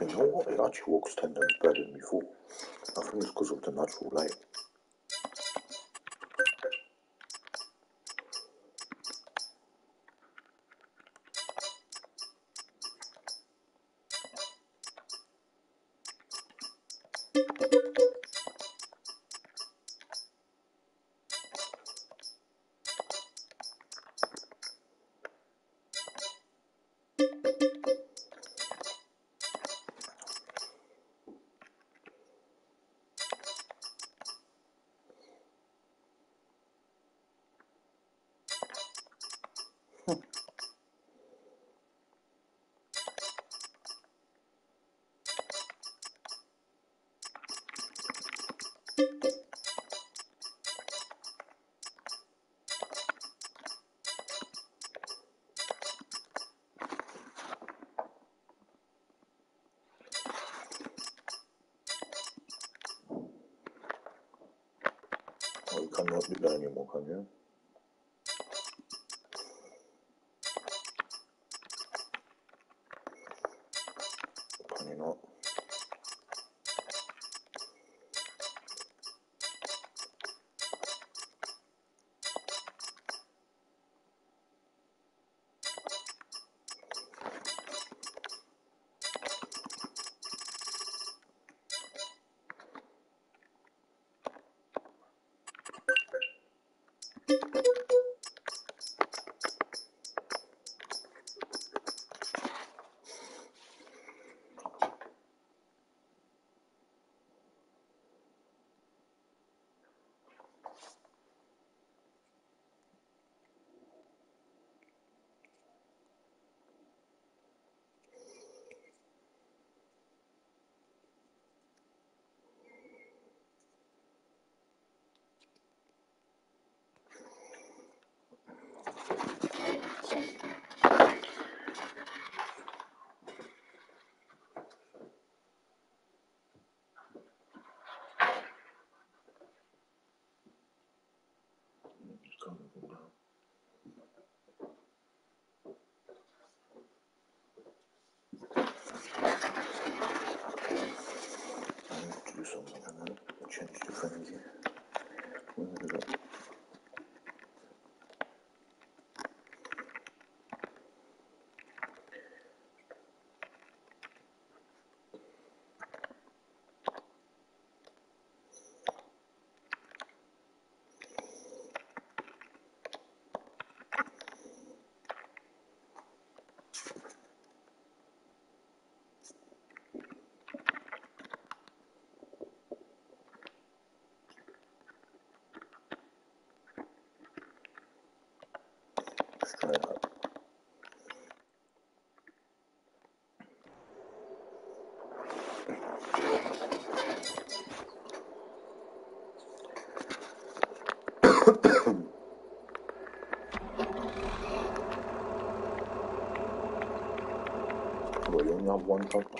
You know what? It actually walks 10 times better than before. I think it's because of the natural light. Oh, you cannot do that anymore, can you? Can It's kind of all down. I need to do something and then change the frenzy. Where did it go? Try you only have one shot,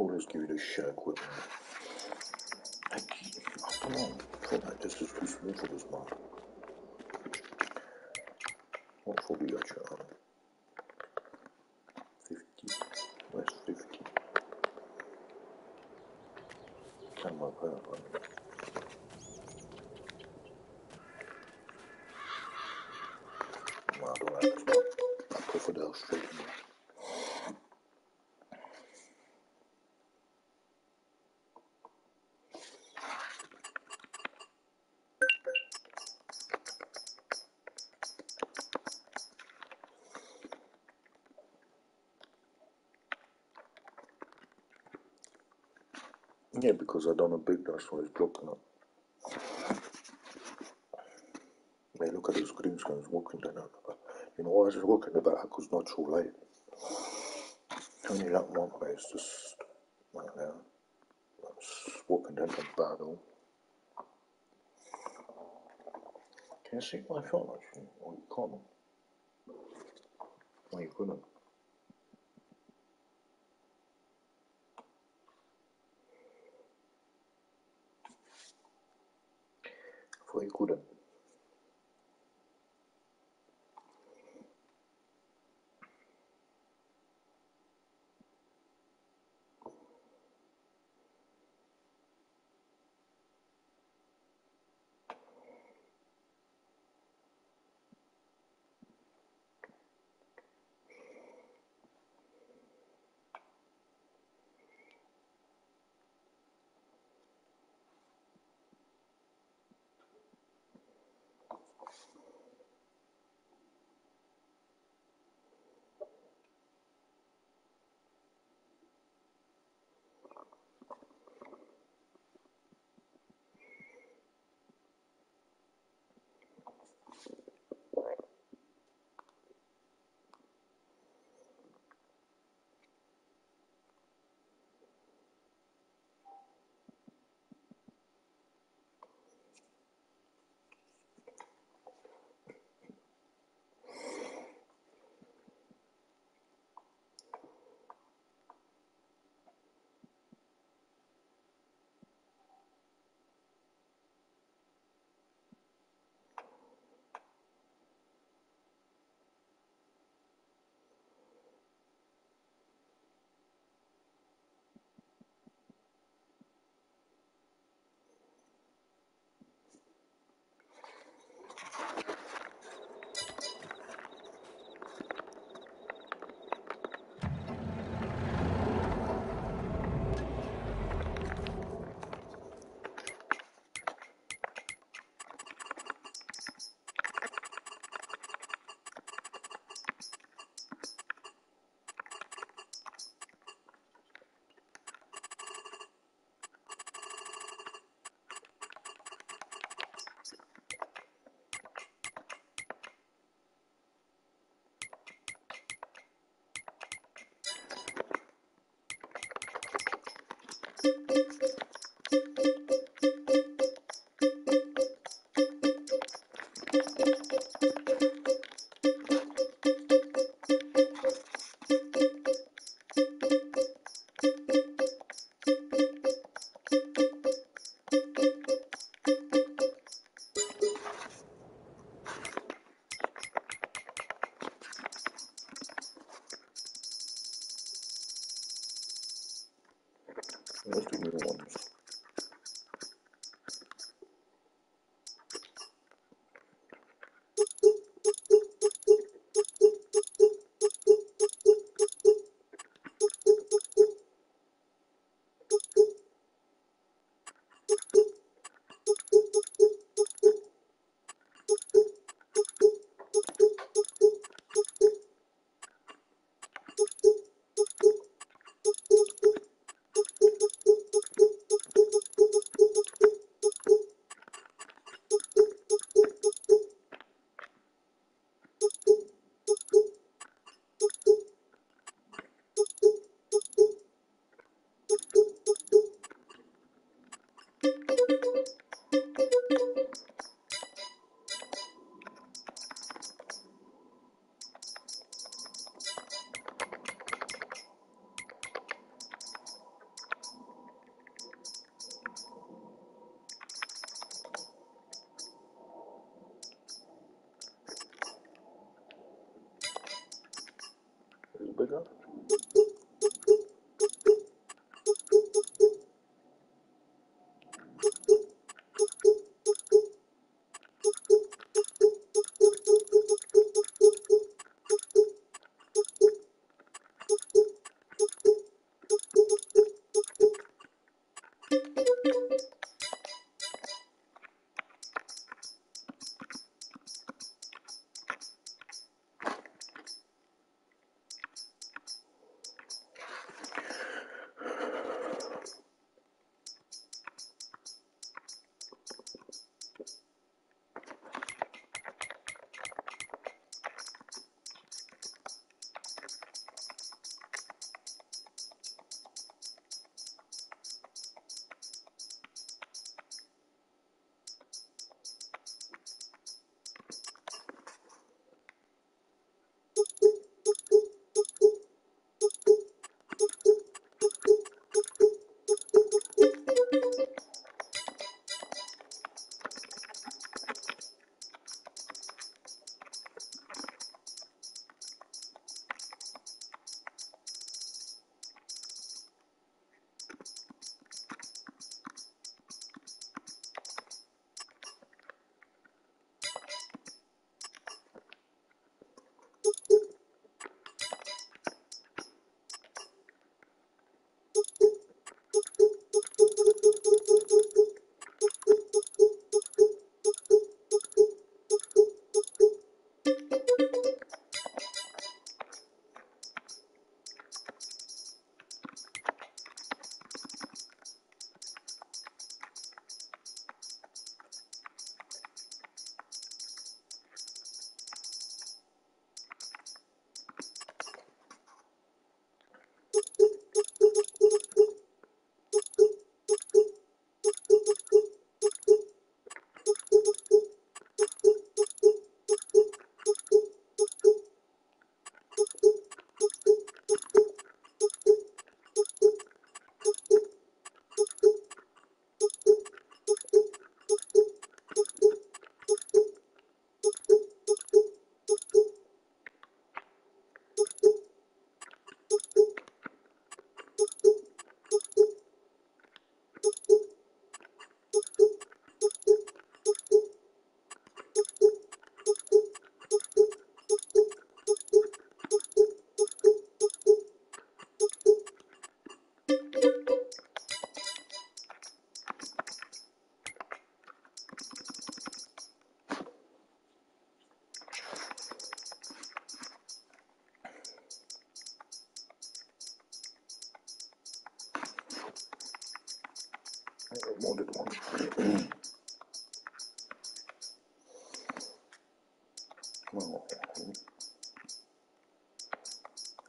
always give you the shit equipment. I, I don't know. Like this is too small for this man. What for got you on? 50. Where's 50? Can my pair Yeah, because I done a big, that's why it's blocking up. Hey, look at those green screens walking down the back. You know why it's walking the back? Because natural light. Only that one way is just like that. Swooping into battle. Can you see my phone actually? Or you can't? No, you couldn't. I thought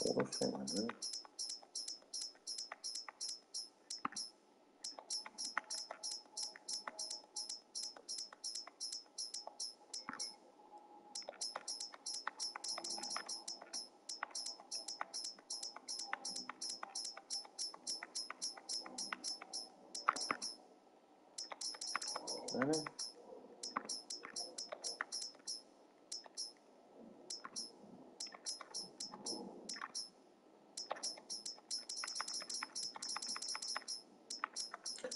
I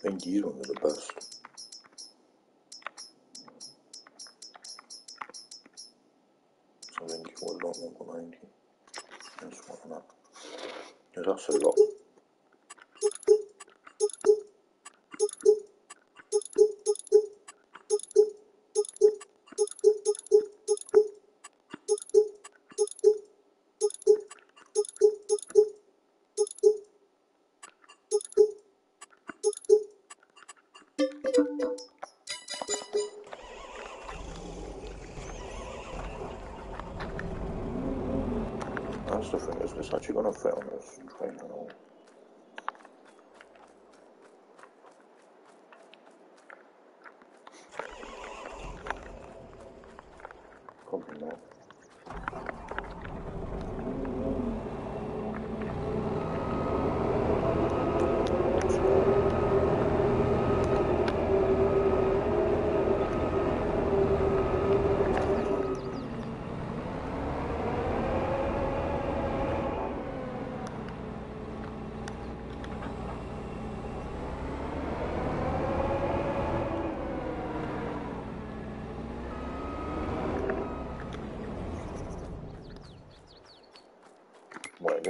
I think you are the best. Så I think you will not want 190. That's thing, is this actually going to on this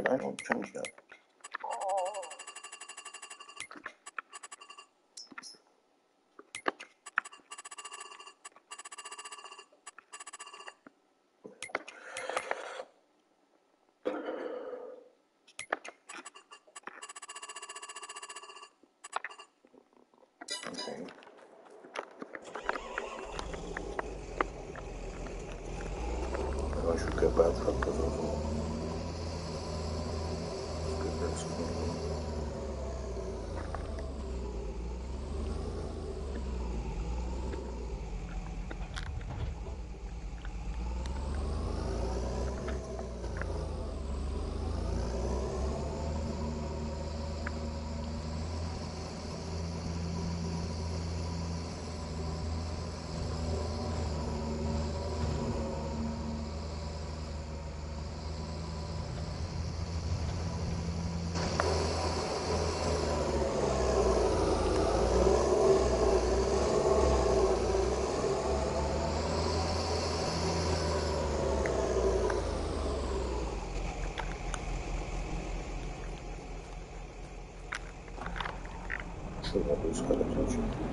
Did I not change that? Okay. I should get bad factors as well. что могу сказать вообще.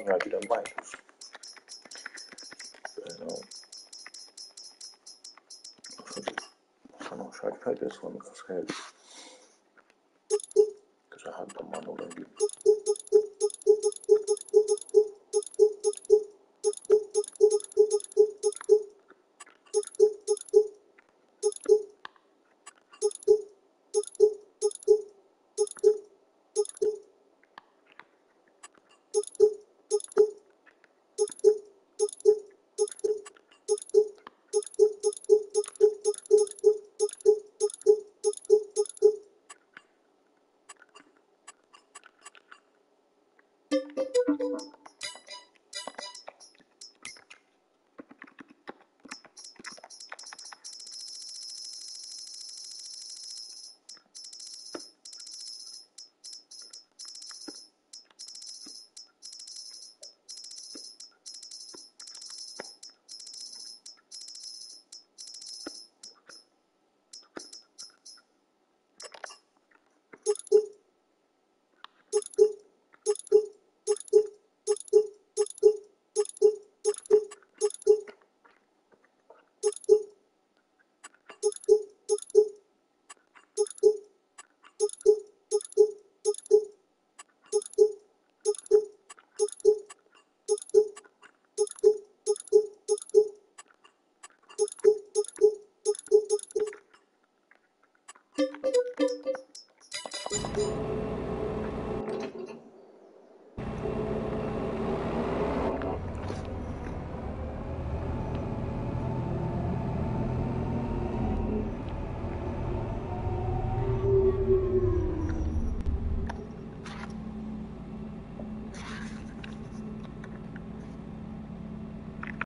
Apanhar mais. Não. Nossa, não, try to try this one because I had I the mono